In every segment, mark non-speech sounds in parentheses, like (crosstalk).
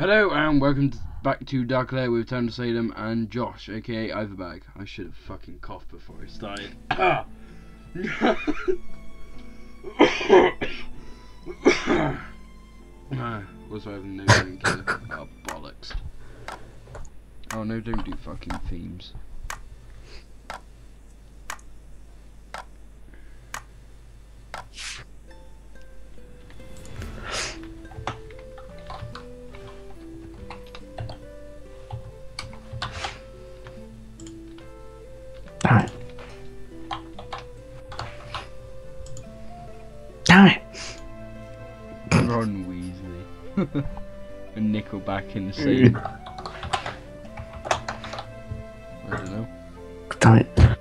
Hello and welcome back to Darklair with Town of Salem and Josh, aka Iverbag. I should have fucking coughed before I started. Ah. Ah, I have no drink here. Oh, bollocks. Oh no, don't do fucking themes. Ron Weasley. (laughs) and Nickelback in the same. I don't know. Damn it.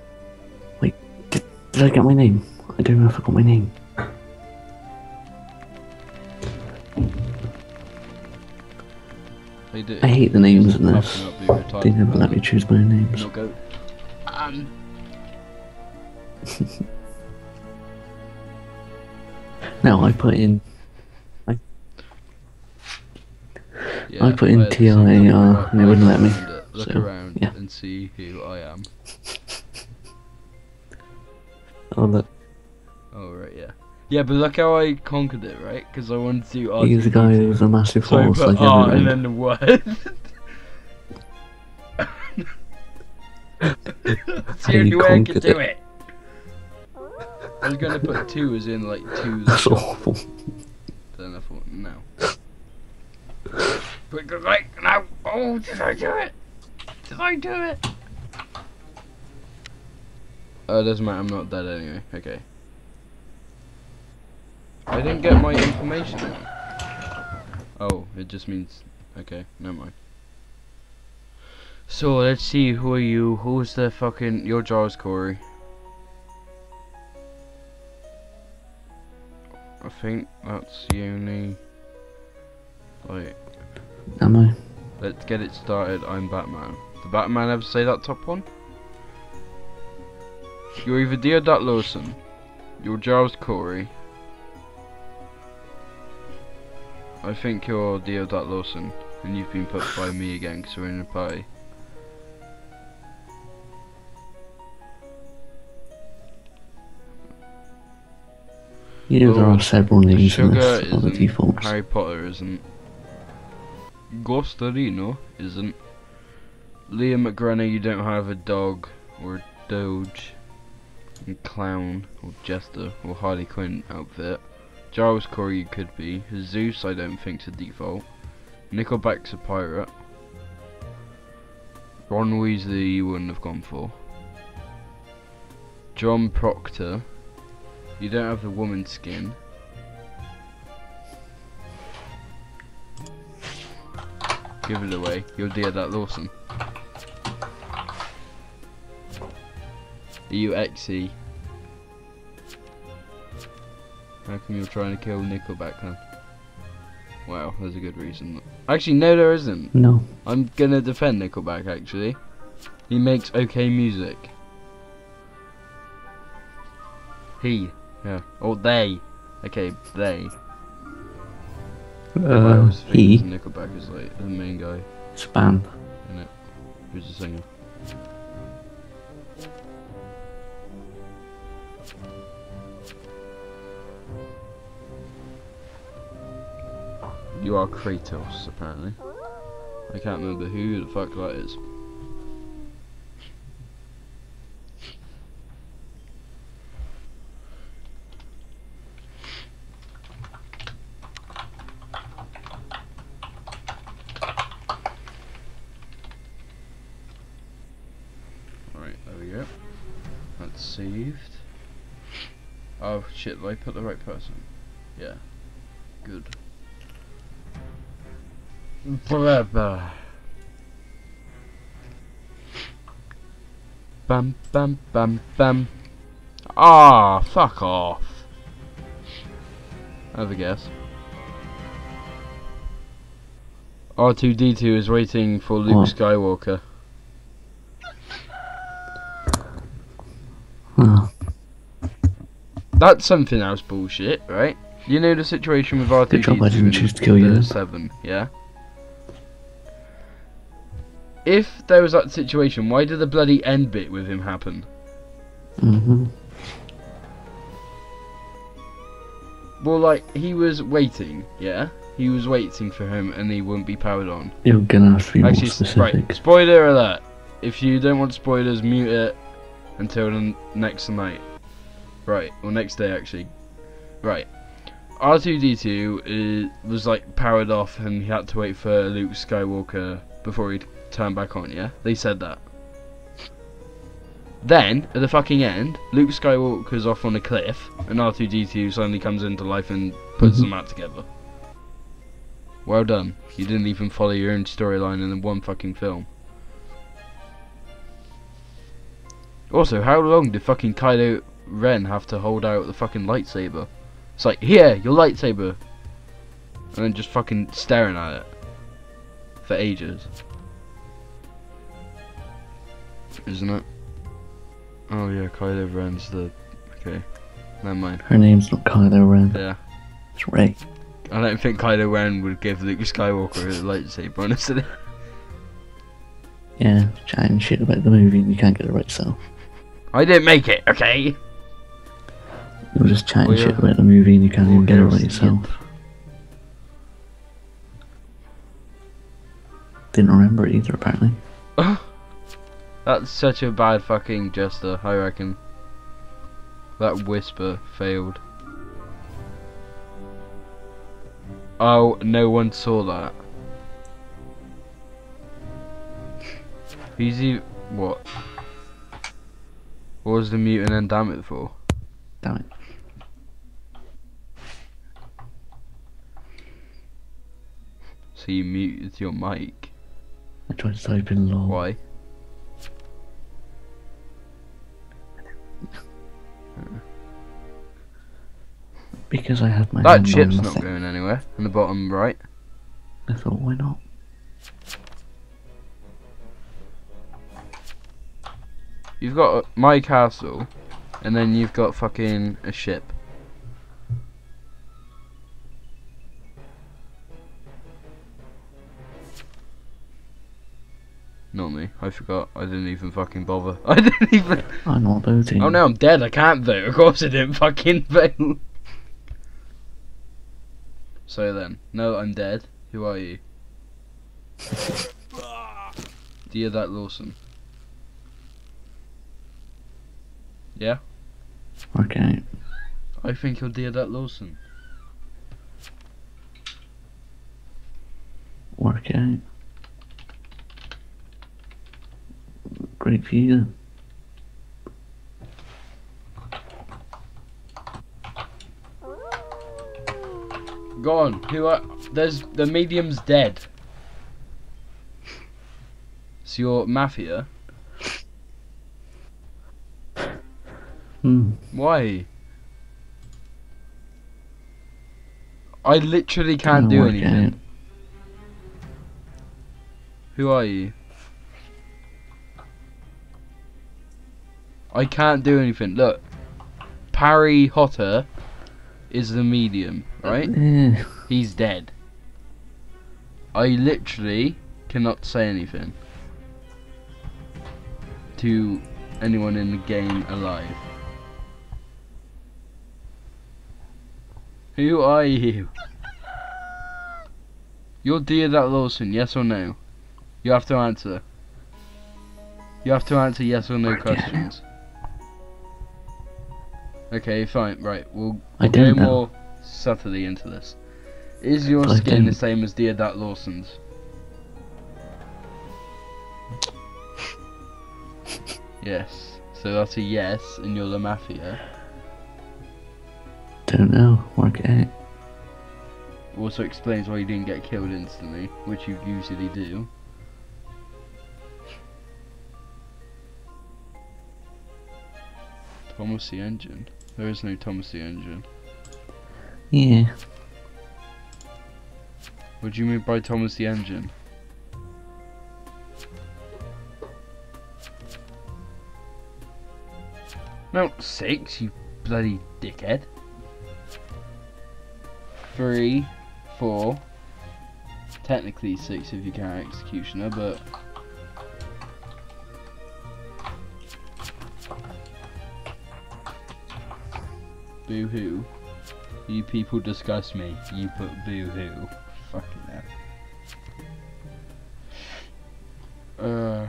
Wait, did, did I get my name? I don't know if I got my name. They do. I hate the names in this. Popping up your retarded They never let me choose my names. Um. (laughs) No, I put in. Yeah, I put in well, TIAR, so look and they wouldn't let me, Look so, around yeah. and see who I am. (laughs) Oh, look. Oh right, yeah. Yeah, but look how I conquered it, right? Because I wanted to do He's the guy R2D2. who's a massive So I horse, like R and then the word. That's the only way I could do it. it. I was gonna put two as in like two. (laughs) That's awful. Then I thought no. No. Oh, did I do it? Did I do it? Oh, it doesn't matter. I'm not dead anyway. Okay. I didn't get my information. Oh, it just means okay. Never mind. So let's see. Who are you? Who's the fucking? Your Giles, Corey. I think that's the only. Like, Am I? let's get it started. I'm Batman. Did Batman ever say that top one? You're either Deodat Lawson, you're Giles Corey. I think you're Deodat Lawson, and you've been put by me again because we're in a party. You know there are oh, several names in this isn't. defaults. Harry Potter isn't. Gostarino isn't. Liam McGrenna, you don't have a dog or a doge. And clown or jester or Harley Quinn outfit. Giles Corey you could be. Zeus I don't think's a default. Nickelback's a pirate. Ron Weasley you wouldn't have gone for. John Proctor. You don't have the woman skin. Give it away. You're Deodat Lawson. Are you XE? How come you're trying to kill Nickelback then? Wow, there's a good reason. Actually, no there isn't. No. I'm gonna defend Nickelback actually. He makes okay music. He, yeah. Or they. Okay, they. Uh, he. Nickelback is like the main guy It's a band. in it. Who's the singer? You are Kratos, apparently. I can't remember who the fuck that is. Alright, there we go. That's saved. Oh shit, did I put the right person? Yeah. Good. Forever. Bam bam bam bam. Ah, fuck off. Have a guess. R2D2 is waiting for Luke? Skywalker. Oh, That's something else bullshit, right? You know the situation with R2D2 Good job I didn't choose to kill you 7, yeah? if there was that situation, why did the bloody end bit with him happen? Mm-hmm. Well, like he was waiting, yeah. He was waiting for him, and he wouldn't be powered on. You're gonna have to be more Actually, s- specific. right. Spoiler alert. If you don't want spoilers, mute it until the next night. Right, or next day actually. Right. R2D2 is, was like powered off, and he had to wait for Luke Skywalker before he'd turn back on. Yeah, they said that. Then at the fucking end, Luke Skywalker's off on a cliff, and R2D2 suddenly comes into life and puts Mhm. them out together. Well done. You didn't even follow your own storyline in one fucking film. Also, how long did fucking Kylo Ren have to hold out the fucking lightsaber? It's like, here, your lightsaber. And then just fucking staring at it. For ages. Isn't it? Oh yeah, Kylo Ren's the... Okay. Never mind. Her name's not Kylo Ren. Yeah. It's Rey. I don't think Kylo Ren would give Luke Skywalker a lightsaber, honestly. Yeah, chatting shit about the movie and you can't get it right yourself. I didn't make it, okay? You're just chatting shit about the movie and you can't even get it right yourself. Didn't remember it either, apparently. (laughs) That's such a bad fucking jester, I reckon. That whisper failed. Oh, no one saw that. Who's he? What? What was the mutant and damn it for? Damn it. You muted your mic. I tried to type in lol. Why? Because I had my That chip's not thing. going anywhere. In the bottom right. I thought, why not? You've got my castle, and then you've got fucking a ship. Not me. I forgot. I didn't even fucking bother. (laughs) I didn't even. I'm not voting. Oh no, I'm dead. I can't vote. Of course, I didn't fucking (laughs) vote. So then, no, I'm dead. Who are you? (laughs) Deodat Lawson. Yeah, Okay. I think you're Deodat Lawson. Work it out. Great for you then. Go on. Who are? There's the medium's dead. So you're mafia. Hmm. Why? I literally can't do anything. Who are you? I can't do anything. Look, Parry Hotter is the medium, right? He's dead. I literally cannot say anything to anyone in the game alive. Who are you? You're Deodat Lawson, yes or no? You have to answer. You have to answer yes or no Work it out. questions. Okay, fine, right. We'll I go know. more subtly into this. Is your I skin the same as Deodat Lawson's? yes. So that's a yes, and you're the mafia. Don't know. Work it out. Also explains why you didn't get killed instantly, which you usually do. Thomas the Engine. There is no Thomas the Engine. Yeah. What do you mean by Thomas the Engine? Mount six, you bloody dickhead. Three, four. Technically six if you count executioner, but Boo hoo. You people disgust me. You put boo hoo. Fucking hell. Uh.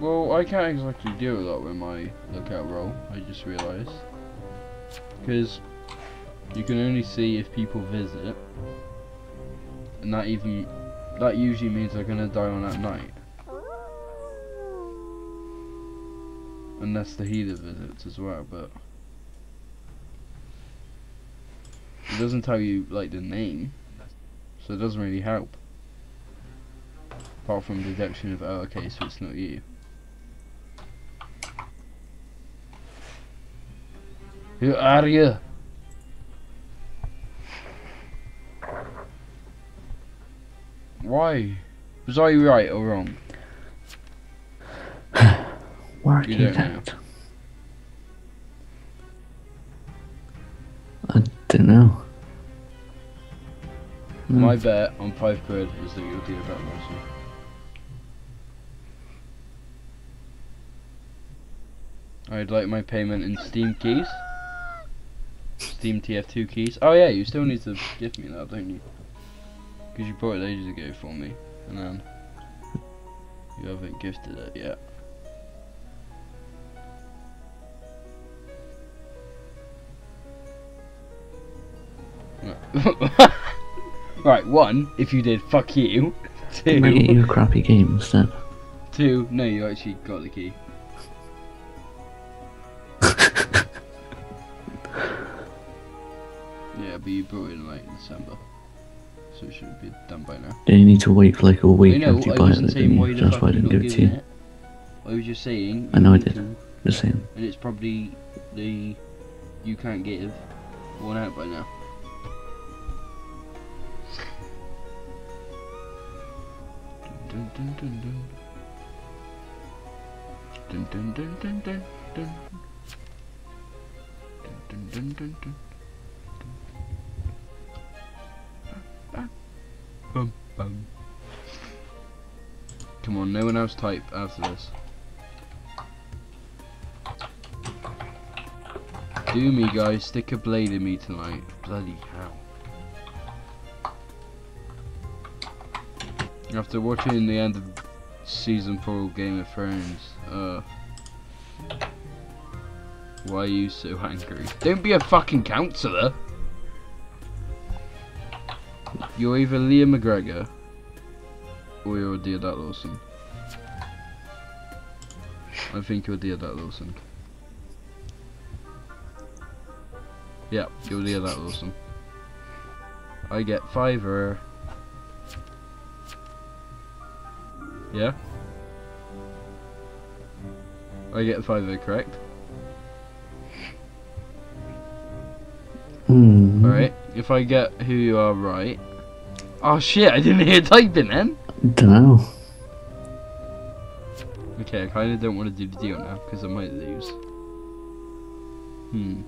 Well, I can't exactly do a lot with my lookout role, I just realised. Because you can only see if people visit. And that even that usually means they're gonna die on that night. Unless the healer visits as well, but it doesn't tell you like the name. So it doesn't really help. Apart from detection of oh okay, so it's not you. Who are you? Why? Was I right or wrong? (sighs) Are You don't know. I don't know. Hmm. My bet on five quid is that you'll do a bet Mercy. I'd like my payment in Steam keys. Steam TF2 keys. Oh yeah, you still need to give me that, don't you? Because you bought it ages ago for me, and then you haven't gifted it yet. (laughs) right, one, if you did, fuck you. Might (laughs) get Two, you a crappy game instead. two, no, you actually got the key. (laughs) Yeah, but you brought it in like December, so it should be done by now. Then you need to wait for like a week know, after you buy it, why you, the that's why I didn't give it to you. it. I was just saying. I know I did. to- Just saying. And it's probably the you can't give one out by now. Dun, dun, dun, dun. Dun, dun, dun, dun, dun, dun. Dun, dun, dun, dun, bum, bum. Come on, no one else type after this. Do me, guys. Stick a blade in me tonight. Bloody hell. After watching the end of season 4 of Game of Thrones, uh. Why are you so (laughs) angry? Don't be a fucking counselor! You're either Liam McGregor or you're Deodat Lawson. I think you're Deodat Lawson. Yeah, you'll do that, Wilson. I get fiver. Yeah? I get fiver, correct? Hmm. Alright, if I get who you are right. Oh shit, I didn't hear typing then! Dunno. Okay, I kinda don't want to do the deal now, because I might lose. Hmm.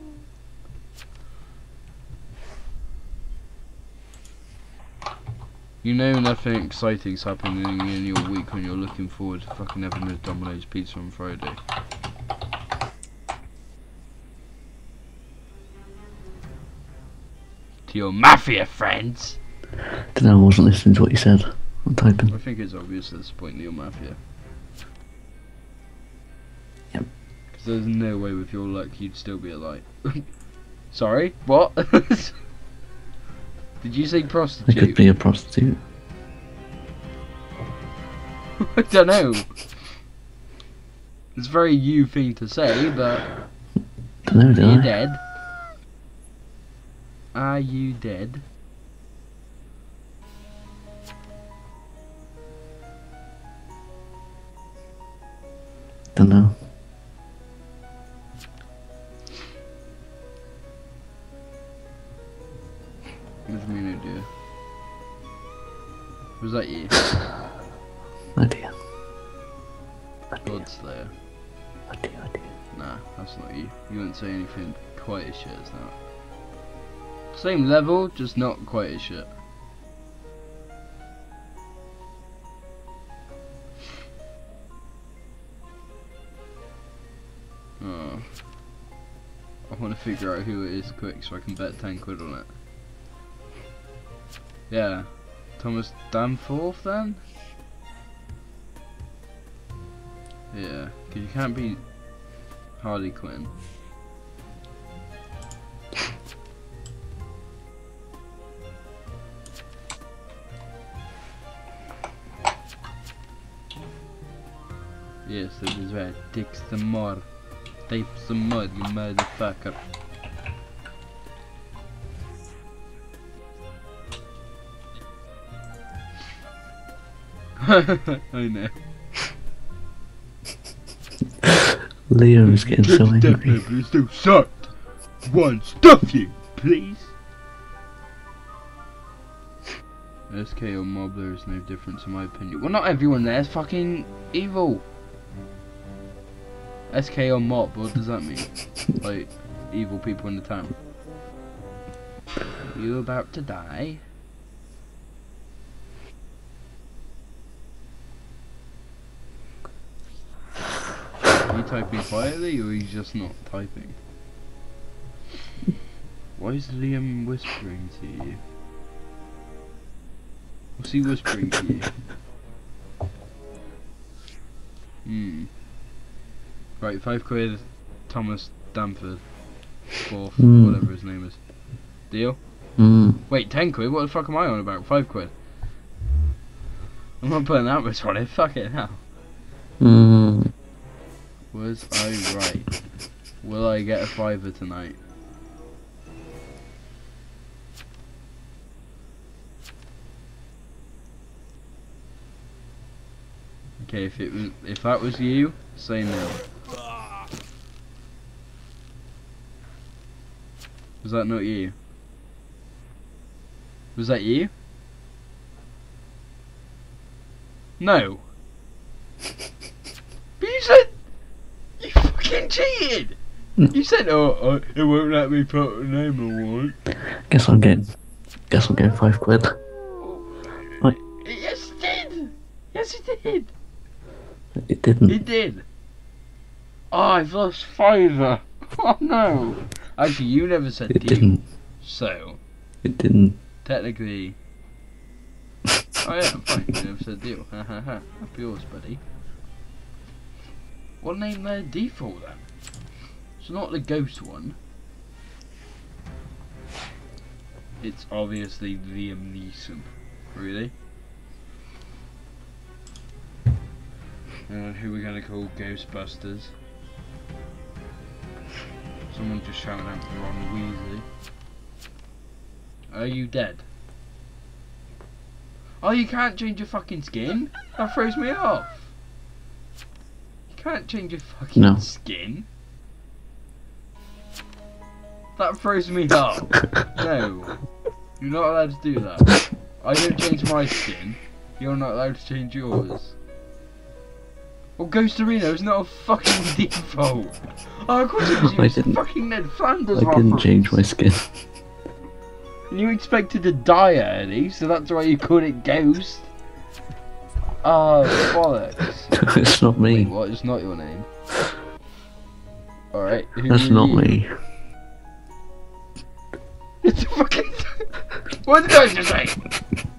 You know nothing exciting's happening in your week when you're looking forward to fucking having a Domino's pizza on Friday. To your mafia friends! I wasn't listening to what you said. I'm typing. I think it's obvious at this point that you're mafia. Yep. Because there's no way with your luck you'd still be alive. (laughs) Sorry? What? (laughs) Did you say prostitute? I could be a prostitute. (laughs) I don't know. It's a very you thing to say, but Dunno, are did you I? dead? Are you dead? Dunno. What do you mean, oh dear? Was that (laughs) you? Oh dear. Oh? Oh dear, oh dear. Nah, that's not you. You wouldn't say anything quite as shit as that. Same level, just not quite as shit. Figure out who it is quick so I can bet 10 quid on it. Yeah. Thomas Danforth then? Yeah, because you can't beat Harley Quinn. Yes, it is right. Take some more. Take some more, you motherfucker. (laughs) I know. Liam's getting so angry. Step still sucked. One stuff you, please. SK or mob, there is no difference in my opinion. Well, not everyone there is fucking evil. SK or mob, what does that mean? (laughs) like, evil people in the town. You about to die? Are you typing quietly or are you just not typing? Why is Liam whispering to you? What's he whispering to you? Hmm. Right, five quid, Thomas Damford. Fourth, Hmm. whatever his name is. Deal? Mm. Wait, ten quid? What the fuck am I on about? Five quid. I'm not putting that much on it, fuck it now. Mm. Was I right? Will I get a fiver tonight? Okay, if it was, if that was you, say no. Was that not you? Was that you? No. But you said you fucking cheated. You said, "Oh, uh, it won't let me put a name I want." Guess I'm getting. Guess I'm getting five quid. Right. Yes, it did. Yes, it did. It didn't. It did. Oh, I've lost fiver. (laughs) Oh no. Actually, you never said It deal. didn't. So It didn't. technically, (laughs) oh yeah, fine. You never said deal. Ha ha ha. Up yours, buddy. What name their default then? It's not the ghost one. It's obviously Liam Neeson. Really? And who we're gonna call Ghostbusters? Someone just shouting out Ron Weasley. Are you dead? Oh, you can't change your fucking skin? That throws me off. You can't change your fucking No. skin. That throws me (laughs) off. No. You're not allowed to do that. I don't change my skin. You're not allowed to change yours. Well, Ghost Arena is not a fucking (laughs) default. Oh, of course you. (laughs) I It's didn't- fucking Ned Flanders. I didn't reference. change my skin. You expected to die early, so that's why you called it Ghost. Oh, bollocks. (laughs) it's not Wait, me. what? It's not your name. Alright, That's not you? me. (laughs) It's a fucking. what did I just say?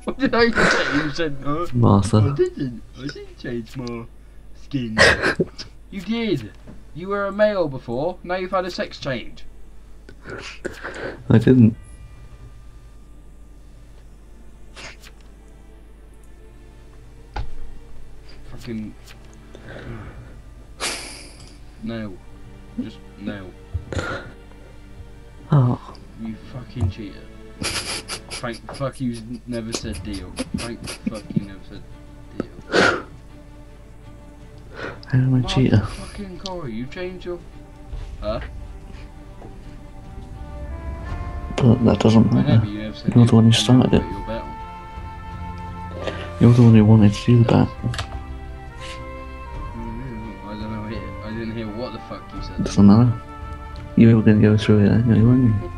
What did I just say? You said, I Martha. didn't. I didn't change my skin. you did. You were a male before, now you've had a sex change. I didn't. Fucking. No. Just no. Oh, You fucking cheater. Frank, fuck you never said deal. Frank, fuck you never said how am I a cheater? Fucking Corey, you changed your. Huh? But that doesn't matter. You You're the one who started it. your bet on. You're the one who wanted to do that. Mm, I don't know. I didn't hear what the fuck you said. Doesn't matter. You were going to go through it anyway, weren't you?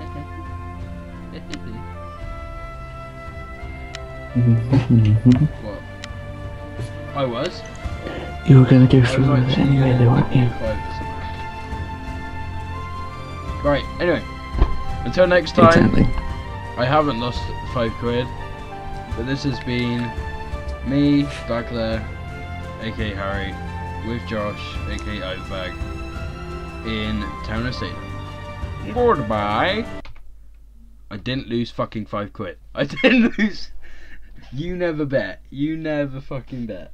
(laughs) What? I was. You were gonna go through with it anyway, though, weren't you? Right, anyway. Until next time, Exactly. I haven't lost five quid. But this has been me back there, aka Harry, with Josh, aka Overbag, in Town of Salem. Goodbye. I didn't lose fucking five quid. (laughs) I didn't lose. You never bet. You never fucking bet.